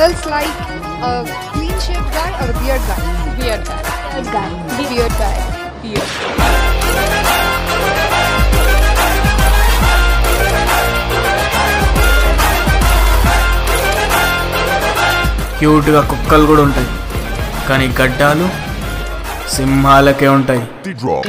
else like a clean shaved guy or a beard guy? Beard guy. Beard guy. Beard guy. Beard. క్యూట్గా కుక్కలు కూడా ఉంటాయి కానీ గడ్డాలు సింహాలకే ఉంటాయి D-drop.